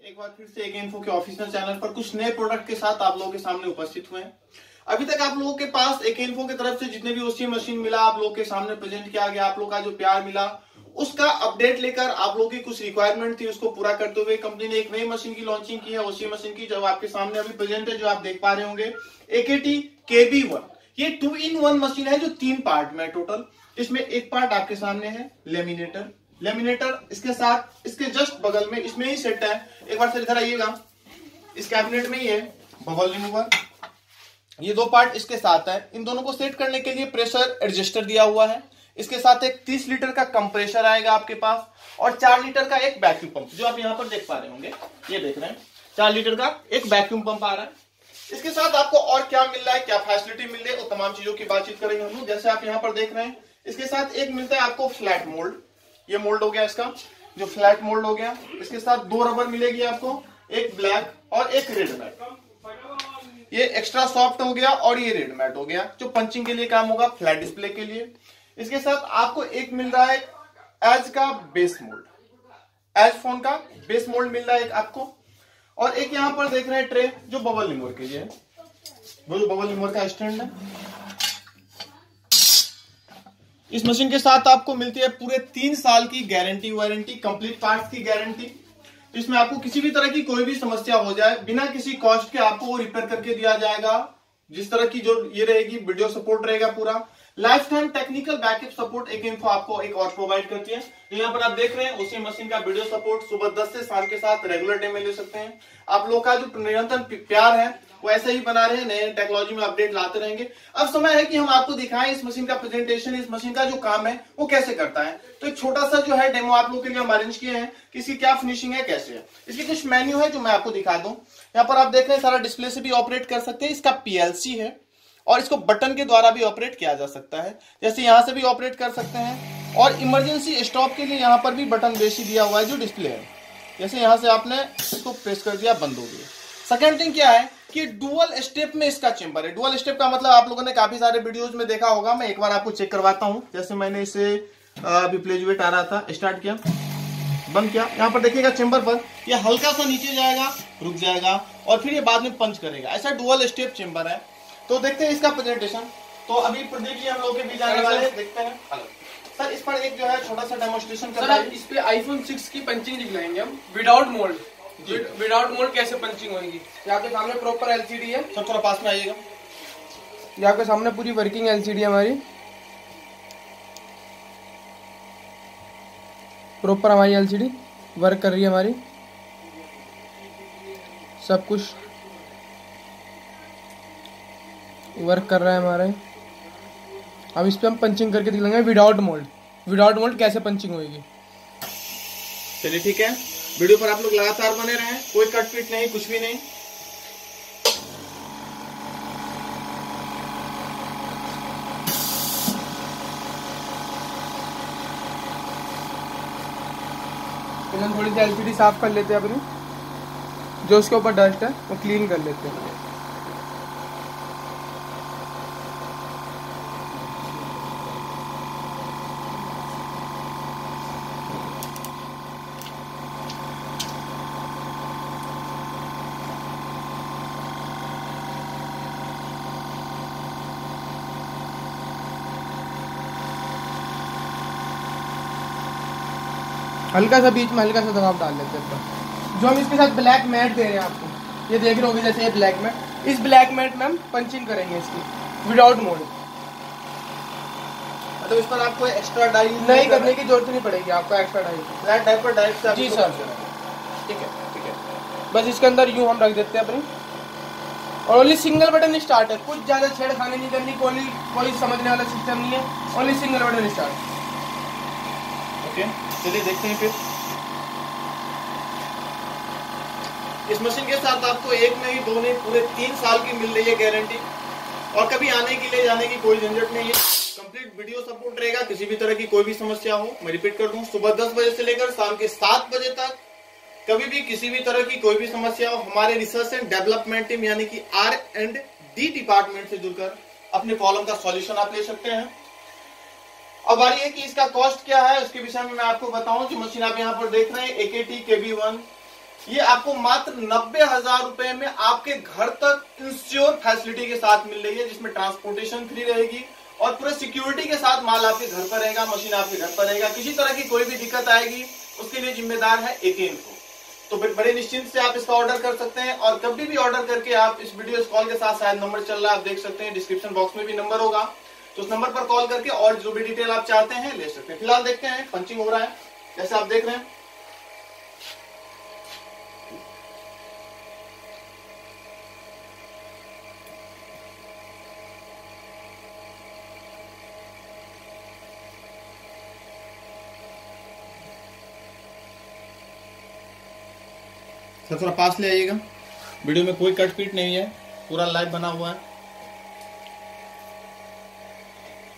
एक बार फिर से एक इन्फो के ऑफिशियल चैनल पर कुछ नए प्रोडक्ट के साथ आप लोगों के सामने उपस्थित हुए हैं। अभी तक आप लोगों के पास एक इन्फो की तरफ़ से जितने भी ओसी मशीन मिला, आप लोगों के सामने प्रेजेंट किया गया, आप लोग का जो प्यार मिला, उसका अपडेट लेकर आप लोगों की कुछ रिक्वायरमेंट थी, उसको पूरा करते हुए कंपनी ने एक नई मशीन की लॉन्चिंग की है ओसी मशीन की, जो आपके सामने अभी प्रेजेंट है, जो आप देख पा रहे होंगे। एकेटी केबी वन ये टू इन वन मशीन है, जो तीन पार्ट में टोटल इसमें एक पार्ट आपके सामने है लेमिनेटर लेमिनेटर, इसके साथ, इसके जस्ट बगल में, इसमें ही सेट है। एक बार फिर इधर आइएगा। इस कैबिनेट में ही है। बबल रिमूवर ये दो पार्ट इसके साथ है। इन दोनों को सेट करने के लिए प्रेशर एडजस्टर दिया हुआ है। इसके साथ एक 30 लीटर का कंप्रेशर आएगा आपके पास। और चार लीटर का एक वैक्यूम पंप जो आप यहाँ पर देख पा रहे होंगे। ये देख रहे हैं। चार लीटर का एक वैक्यूम पंप आ रहा है। इसके साथ आपको और क्या मिल रहा है, क्या फैसिलिटी मिल रही है, वो तमाम चीज़ों की बातचीत करेंगे हम लोग, जैसे आप यहाँ पर देख रहे हैं। इसके साथ एक मिलता है आपको फ्लैट मोल्ड ये मोल्ड हो गया इसका, जो फ्लैट मोल्ड हो गया, इसके साथ दो रबर मिलेगी आपको, एक ब्लैक और एक रेड मैट ये एक्स्ट्रा सॉफ्ट हो गया और ये रेड मैट हो गया, जो पंचिंग के लिए काम होगा फ्लैट डिस्प्ले के लिए. इसके साथ आपको एक मिल रहा है एज का बेस मोल्ड एज फ़ोन का बेस मोल्ड मिल रहा है एक आपको. और एक यहाँ पर देख रहे हैं ट्रे जो बबल लिमोर के लिए वो जो बबल लिमोर का स्टैंड है. इस मशीन के साथ आपको मिलती है पूरे तीन साल की गारंटी, वारंटी, कंप्लीट पार्ट्स की गारंटी। इसमें आपको किसी भी तरह की कोई भी समस्या हो जाए, बिना किसी कॉस्ट के आपको वो रिपेयर करके दिया जाएगा। जिस तरह की जो ये रहेगी वीडियो सपोर्ट रहेगा पूरा। Life time technical backup support एक इन्फो आपको एक और प्रोवाइड करती है। यहाँ पर आप देख रहे हैं, उसी मशीन का वीडियो सपोर्ट सुबह 10 से शाम के साथ रेगुलर डे में ले सकते हैं। आप लोग का जो निरंतर प्यार है वो ऐसे ही बना रहे नए टेक्नोलॉजी में अपडेट लाते रहेंगे। अब समय है कि हम आपको दिखाएँ इस मशीन का प्रेजेंटेशन इस मशीन का जो काम है, वो कैसे करता है। तो एक छोटा सा जो है डेमो आप लोग के लिए हम अरेंज किए हैं कि इसकी क्या फिनिशिंग है, कैसे है। इसकी कुछ मेन्यू है जो मैं आपको दिखा दूँ। यहाँ पर आप देख रहे हैं, सारा डिस्प्ले से भी ऑपरेट कर सकते हैं। इसका पीएलसी है और इसको बटन के द्वारा भी ऑपरेट किया जा सकता है। जैसे यहाँ से भी ऑपरेट कर सकते हैं और इमरजेंसी स्टॉप के लिए यहाँ पर भी बटन बेसी दिया हुआ है जो डिस्प्ले है। जैसे यहाँ से आपने इसको प्रेस कर दिया, बंद हो गया। सेकेंड थिंग क्या है? कि डुअल स्टेप में इसका चेंबर है। डुअल स्टेप का मतलब आप लोगों ने काफ़ी सारे वीडियोज़ में देखा होगा। मैं एक बार आपको चेक करवाता हूँ। जैसे मैंने इसे अभी प्लेजुएट आ रहा था। स्टार्ट किया। बंद किया। यहाँ पर देखिएगा चेंबर पर। ये हल्का सा नीचे जाएगा रुक जाएगा और फिर ये बाद में पंच करेगा। ऐसा डुअल स्टेप चेंबर है। तो देखते हैं इसका प्रेजेंटेशन तो अभी प्रदीप जी हम लोग के बीच आने वाले देखते हैं। सर इस पर एक जो है छोटा सा डेमोस्ट्रेशन कर सर इस पे आईफोन 6 की पंचिंग दिखलाएँगे हम। विदाउट मोल्ड विदाउट मोल्ड कैसे पंचिंग होगी यहाँ के सामने प्रॉपर एलसीडी है। सर थोड़ा पास में आइएगा। यहाँ के सामने पूरी वर्किंग एलसीडी है हमारी। प्रॉपर हमारी एलसीडी वर्क कर रही है हमारी। सब कुछ वर्क कर रहा है हमारे। अब इस पर हम पंचिंग करके दिखाएँगे विदाउट मोल्ड विदाउट मोल्ड कैसे पंचिंग होगी चलिए ठीक है। वीडियो पर आप लोग लगातार बने रहे कोई कट पीट नहीं, कुछ भी नहीं। थोड़ी सी एलपीडी साफ़ कर लेते हैं अपनी। जो उसके ऊपर डस्ट है, वो क्लीन कर लेते हैं। हल्का सा बीच में हल्का सा दबाव डाल लेते हैं जो हम इसके साथ ब्लैक मैट दे रहे हैं आपको ये देख रहे होगे जैसे ये ब्लैक मैट इस ब्लैक मैट में हम पंचिंग करेंगे इसकी विदाउट मोड तो इस पर आपको एक्स्ट्रा डाई नहीं करने की ज़रूरत नहीं पड़ेगी आपको एक्स्ट्रा डाई ब्लैक डाई पर डायरेक्ट जी सर। ठीक है ठीक है। बस इसके अंदर यूँ हम रख देते हैं अपनी। और ओनली सिंगल बटन स्टार्ट है। कुछ ज़्यादा छेड़खानी नहीं करनी कोई कोई समझने वाला सिस्टम नहीं है। Only single button start okay, चलिए देखते हैं फिर। इस मशीन के साथ आपको एक नहीं, दो नहीं, पूरे तीन साल की मिल रही है गारंटी और कभी आने के लिए जाने की कोई झंझट नहीं है। कंप्लीट वीडियो सपोर्ट रहेगा, किसी भी तरह की कोई भी समस्या हो, मैं रिपीट कर दूँ, सुबह दस बजे से लेकर शाम के सात बजे तक कभी भी किसी भी तरह की कोई भी समस्या हो, हमारे रिसर्च एंड डेवलपमेंट टीम यानी कि आर एंड डी डिपार्टमेंट से जुड़कर अपने प्रॉब्लम का सॉल्यूशन आप ले सकते हैं। अब बारी है कि इसका कॉस्ट क्या है, उसके विषय में मैं आपको बताऊँ, जो मशीन आप यहाँ पर देख रहे हैं एकेटी के बी वन ये आपको मात्र नब्बे हज़ार रुपए में आपके घर तक इंश्योर फैसिलिटी के साथ मिल रही है, जिसमें ट्रांसपोर्टेशन फ्री रहेगी और पूरे सिक्योरिटी के साथ माल आपके घर पर रहेगा मशीन आपके घर पर रहेगा। किसी तरह की कोई भी दिक्कत आएगी, उसके लिए जिम्मेदार है एक इन्फो तो फिर बड़े निश्चिंत से आप इसका ऑर्डर कर सकते हैं और कभी भी ऑर्डर करके आप इस वीडियो कॉल के साथ शायद नंबर चल रहा है, आप देख सकते हैं डिस्क्रिप्शन बॉक्स में भी नंबर होगा। तो उस नंबर पर कॉल करके और जो भी डिटेल आप चाहते हैं ले सकते हैं। फ़िलहाल देखते हैं, पंचिंग हो रहा है। जैसे आप देख रहे हैं। थोड़ा पास ले आइएगा। वीडियो में कोई कट पीट नहीं है, पूरा लाइव बना हुआ है।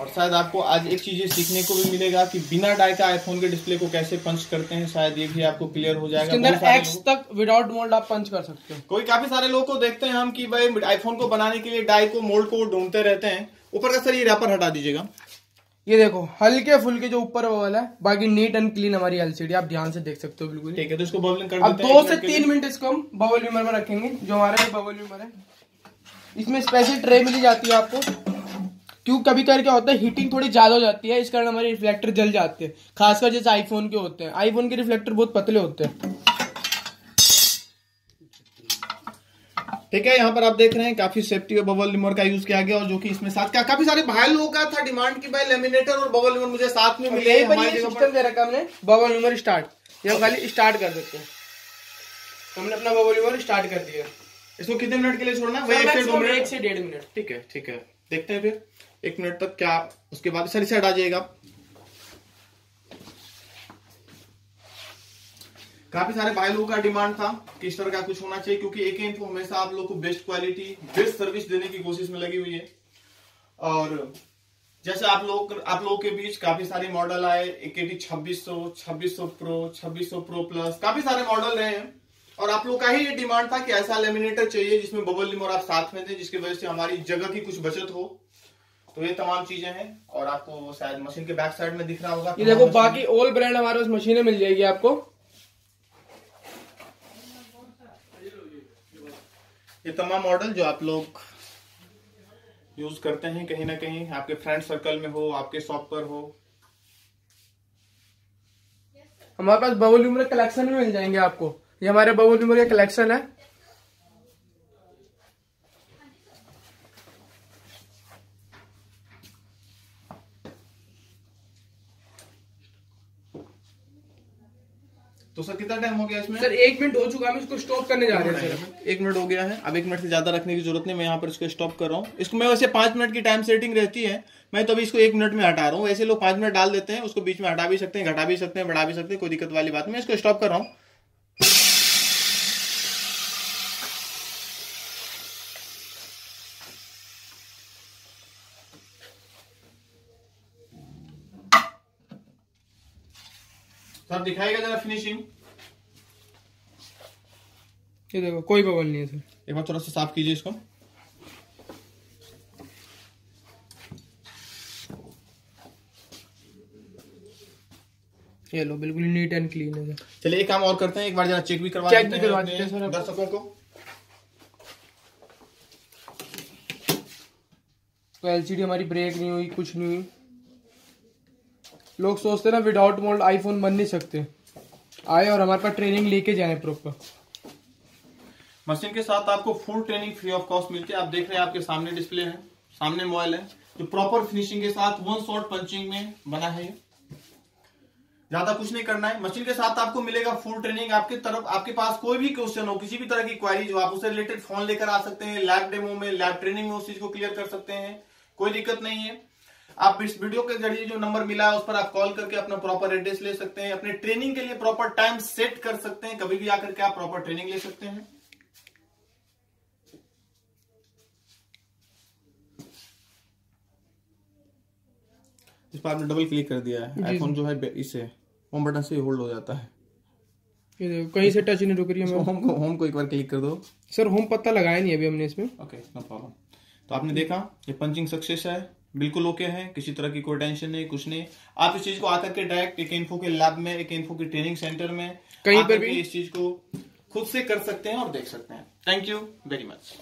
और शायद आपको आज एक चीज़ सीखने को भी मिलेगा कि बिना डाई का आईफोन के डिस्प्ले को कैसे पंच करते हैं शायद ये भी आपको क्लियर हो जाएगा। अंदर एक्स तक विदाउट मोल्ड आप पंच कर सकते हैं। कोई काफ़ी सारे लोगों को देखते हैं हम कि भाई आईफोन को बनाने के लिए डाई को मोल्ड को ढूंढते रहते हैं। ऊपर का सर ये रैपर हटा दीजिएगा। ये देखो हल्के फुल्के जो ऊपर वाला है बाकी नीट एंड क्लीन हमारी एलसीडी आप ध्यान से देख सकते हो बिल्कुल ठीक है तो इसको बबलिंग कर अब दो से तीन मिनट इसको हम बबल ह्यूमर में रखेंगे जो हमारे बबल ह्यूमर है। इसमें स्पेशल ट्रे मिली जाती है आपको। क्यों? कभी कभी क्या होता है हीटिंग थोड़ी ज़्यादा हो जाती है इस कारण हमारे रिफ्लेक्टर जल जाते हैं। खासकर जैसे आईफोन के होते हैं। आईफोन के रिफ्लेक्टर बहुत पतले होते हैं। ठीक है यहाँ पर आप देख रहे हैं काफ़ी सेफ्टी और बबल लिमर का यूज़ किया गया और जो कि इसमें साथ का काफ़ी सारे भाई लोगों का था डिमांड की भाई लेमिनेटर और बबल लिमर मुझे साथ में मिले हमारे सिस्टम दे रखा हमने बबल लिमर स्टार्ट ये खाली स्टार्ट कर सकते हैं। हमने अपना बबल लिमर स्टार्ट कर दिया। इसको कितने मिनट के लिए छोड़ना है? एक से दो मिनट। एक से डेढ़ मिनट। ठीक है ठीक है। देखते हैं फिर। एक मिनट तक क्या, उसके बाद सर साइड आ जाएगा। काफ़ी सारे भाई लोगों का डिमांड था कि इस तरह का कुछ होना चाहिए, क्योंकि एक इन्फो हमेशा आप लोग को बेस्ट क्वालिटी, बेस्ट सर्विस देने की कोशिश में लगी हुई है। और जैसे आप लोग, आप लोगों के बीच काफ़ी सारे मॉडल आए, एक छब्बीस सौ छब्बीस सौ प्रो छब्बीस सौ प्रो प्लस काफ़ी सारे मॉडल रहे हैं। और आप लोग का ही ये डिमांड था कि ऐसा लेमिनेटर चाहिए जिसमें बबल लिमोर आप साथ में थे जिसकी वजह से हमारी जगह की कुछ बचत हो। तो ये तमाम चीज़ें हैं और आपको शायद मशीन के बैक साइड में दिख रहा होगा ये देखो बाकी ऑल ब्रांड हमारे पास मशीनें मिल जाएगी आपको। ये तमाम मॉडल जो आप लोग यूज़ करते हैं कहीं ना कहीं आपके फ्रेंड सर्कल में हो आपके शॉप पर हो। हमारे पास बबुल यूमर कलेक्शन भी मिल जाएँगे आपको। ये हमारे बबुल यूमर का कलेक्शन है। तो सर कितना टाइम हो गया इसमें? सर एक मिनट हो चुका है इसको स्टॉप करने जा रहे हैं सर। एक मिनट हो गया है। अब एक मिनट से ज़्यादा रखने की ज़रूरत नहीं मैं यहाँ पर इसको स्टॉप कर रहा हूँ। इसको मैं वैसे पाँच मिनट की टाइम सेटिंग रहती है। मैं तो अभी इसको एक मिनट में हटा रहा हूँ। वैसे लोग पाँच मिनट डाल देते हैं उसको बीच में हटा भी सकते हैं घटा भी सकते हैं बढ़ा भी सकते हैं कोई दिक्कत वाली बात मैं इसको स्टॉप कर रहा हूँ। आप दिखाएगा जरा फिनिशिंग ये देखो कोई बबल नहीं है सर एक बार थोड़ा सा साफ़ कीजिए इसको। ये लो बिल्कुल नीट एंड क्लीन है। चलिए एक काम और करते हैं एक बार जरा चेक भी करवा चेक भी करवा देते हैं दर्शकों को। तो एलसीडी हमारी ब्रेक नहीं हुई कुछ नहीं हुई। लोग सोचते ना विदाउट मोल्ड आईफोन बन नहीं सकते। आए और हमारे पास ट्रेनिंग लेके जाए प्रॉपर मशीन के साथ आपको full training free of cost मिलती है। आप देख रहे हैं, आपके सामने डिस्प्ले है, सामने मोबाइल है। जो प्रॉपर फिनिशिंग के साथ वन शॉट पंचिंग में बना है ज़्यादा कुछ नहीं करना है। मशीन के साथ आपको मिलेगा फुल ट्रेनिंग आपके तरफ़, आपके पास कोई भी क्वेश्चन हो, किसी भी तरह की क्वारी जो आप उससे रिलेटेड फ़ोन लेकर आ सकते हैं लैब डेमो में लैब ट्रेनिंग में उस चीज़ को क्लियर कर सकते हैं। कोई दिक्कत नहीं है। आप इस वीडियो के ज़रिए जो नंबर मिला है उस पर आप कॉल करके अपना प्रॉपर एड्रेस ले सकते हैं अपने ट्रेनिंग के लिए प्रॉपर टाइम सेट कर सकते हैं। कभी भी आकर के आप प्रॉपर ट्रेनिंग ले सकते हैं। इस पर आपने डबल क्लिक कर दिया है आईफोन जो। है इसे होम बटन से होल्ड हो जाता है। ये देखो कहीं से टच नहीं रुक रही है होम को होम को एक बार क्लिक कर दो। सर होम पत्ता लगाया नहीं अभी हमने इसमें। ओके नो प्रॉब्लम तो आपने देखा ये पंचिंग सक्सेस है। बिल्कुल ओके है किसी तरह की कोई टेंशन नहीं कुछ नहीं। आप इस चीज़ को आकर के डायरेक्ट एक इन्फो के लैब में एक इन्फो के ट्रेनिंग सेंटर में कहीं पर भी। इस चीज़ को खुद से कर सकते हैं और देख सकते हैं। Thank you very much